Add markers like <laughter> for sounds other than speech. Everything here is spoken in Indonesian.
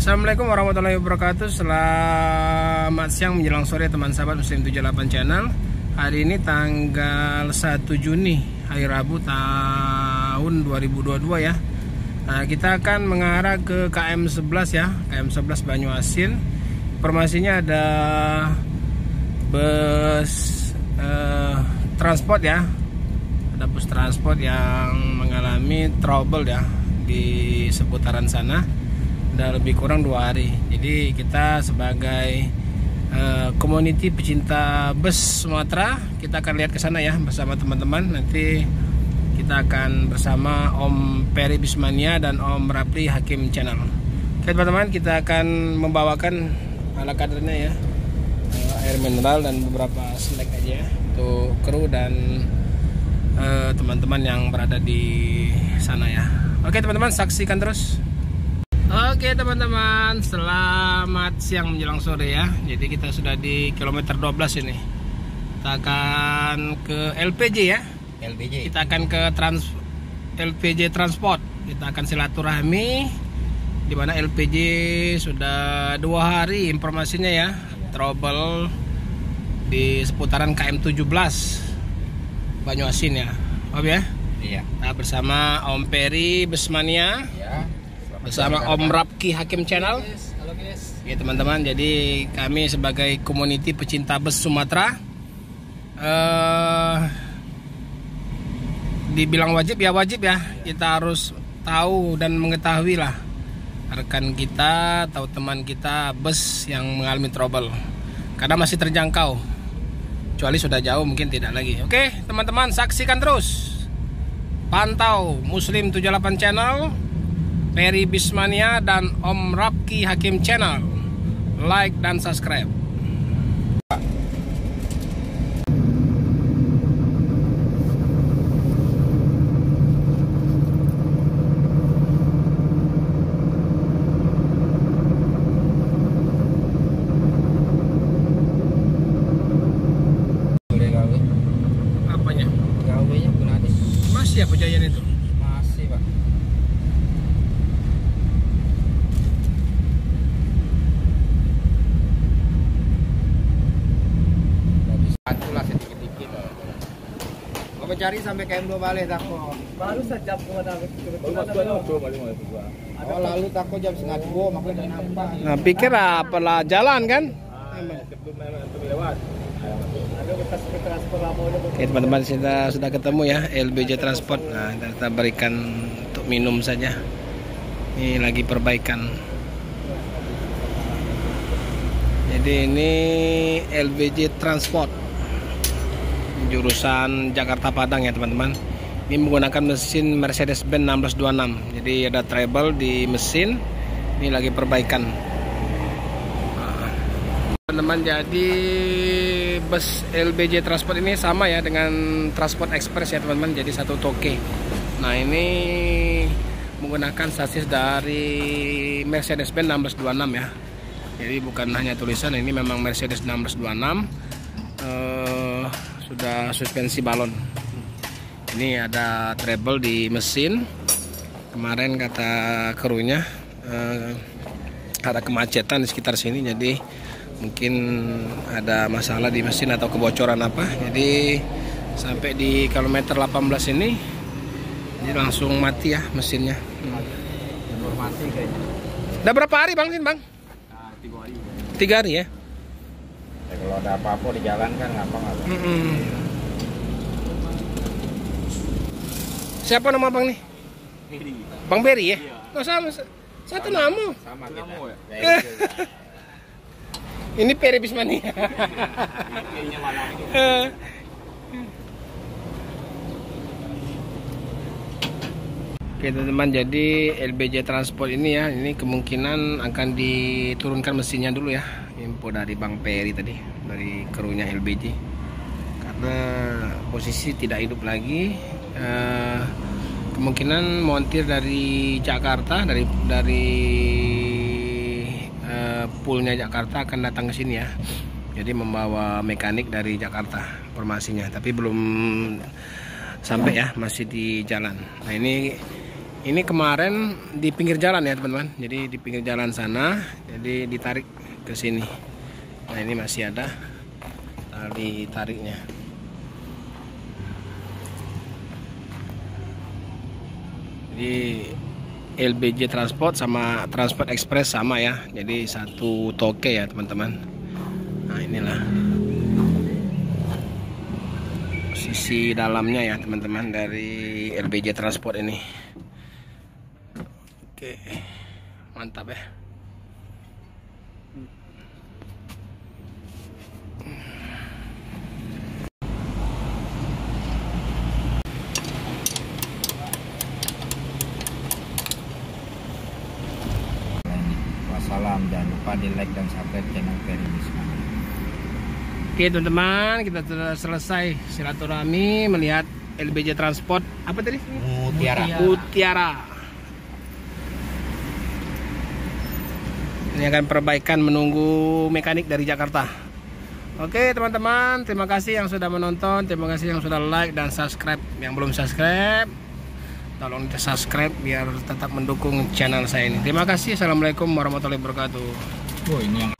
Assalamualaikum warahmatullahi wabarakatuh. Selamat siang menjelang sore teman sahabat Muslim 78 channel. Hari ini tanggal 1 Juni Hari Rabu tahun 2022 ya. Nah kita akan mengarah ke KM 11 ya KM 11 Banyuasin. Informasinya ada Bus eh, Transport ya. Ada bus transport yang mengalami trouble ya Di seputaran sana udah lebih kurang dua hari. Jadi kita sebagai uh, community pecinta bus Sumatera kita akan lihat ke sana ya bersama teman-teman. Nanti kita akan bersama Om Peri Bismania dan Om Rapli Hakim Channel. Oke teman-teman kita akan membawakan ala kadernya ya. Uh, air mineral dan beberapa snack aja ya untuk kru dan eh, teman-teman uh, yang berada di sana ya oke teman-teman saksikan terus Oke teman-teman, selamat siang menjelang sore ya. Jadi kita sudah di kilometer 12 ini. Kita akan ke LPG ya. LPG. Kita akan ke trans LPG Transport. Kita akan silaturahmi di mana LPG sudah dua hari informasinya ya. Trouble di seputaran KM 17 Banyuasin ya. Om ya. Iya. Nah, bersama Om Peri Besmania. Ya. bersama Om Rapki Hakim Channel. Halo guys. Ya teman-teman, jadi kami sebagai community pecinta bus Sumatera, eh, dibilang wajib ya wajib ya. Kita harus tahu dan mengetahui lah rekan kita atau teman kita bus yang mengalami trouble, karena masih terjangkau. Kecuali sudah jauh mungkin tidak lagi. Oke teman-teman saksikan terus. Pantau Muslim 78 Channel Peri Bismania dan Om Rapki Hakim Channel. Like dan subscribe. Kau mencari sampai KM2 balik tako. baru saja kemudian Oh lalu tako jam setengah dua makanya nampak. Nah pikir apalah jalan kan? Oke teman-teman kita sudah ketemu ya LBJ Transport. Nah kita, kita berikan untuk minum saja. Ini lagi perbaikan. Jadi ini LBJ Transport jurusan Jakarta Padang ya teman-teman. Ini menggunakan mesin Mercedes-Benz 1626. Jadi ada treble di mesin. Ini lagi perbaikan. Nah, Teman-teman jadi bus LBJ Transport ini sama ya dengan Transport Express ya teman-teman. Jadi satu toke. Nah ini menggunakan sasis dari Mercedes-Benz 1626 ya. Jadi bukan hanya tulisan ini memang Mercedes 1626 eh, sudah suspensi balon. Ini ada treble di mesin. Kemarin kata krunya eh, ada kemacetan di sekitar sini jadi mungkin ada masalah di mesin atau kebocoran apa. Jadi sampai di kilometer 18 ini ini langsung mati ya mesinnya. Hmm. Kayaknya. Udah berapa hari bang Sin bang? Nah, tiga hari. Tiga hari ya. Ya, kalau ada apa-apa di jalan kan ngapa ngapa. Mm-mm. Siapa nama bang nih? Bang Berry ya? Oh sama, satu nama. Sama kita. Eh. <laughs> Ini Peri Bismania. Eh. Oke teman-teman, jadi LBJ Transport ini ya, ini kemungkinan akan diturunkan mesinnya dulu ya. Info dari Bang Peri tadi, dari krunya LBJ. Karena posisi tidak hidup lagi. eh, kemungkinan montir dari Jakarta, dari dari eh, poolnya Jakarta akan datang ke sini ya. Jadi membawa mekanik dari Jakarta informasinya, tapi belum sampai ya, masih di jalan. Nah ini Ini kemarin di pinggir jalan ya teman-teman. Jadi di pinggir jalan sana, jadi ditarik ke sini. Nah ini masih ada tali tariknya. Jadi LBJ Transport sama Transport Express sama ya. Jadi satu toke ya teman-teman. Nah inilah sisi dalamnya ya teman-teman dari LBJ Transport ini. Oke, mantap ya. Lupa di like dan subscribe channel Ferry Wisma. Oke teman-teman, kita sudah selesai silaturahmi melihat LBJ Transport apa tadi? Mutiara. Mutiara. Ini akan perbaikan menunggu mekanik dari Jakarta. Oke teman-teman, terima kasih yang sudah menonton, terima kasih yang sudah like dan subscribe. Yang belum subscribe, tolong di subscribe biar tetap mendukung channel saya ini. Terima kasih. Assalamualaikum warahmatullahi wabarakatuh. Oh ini yang